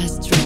best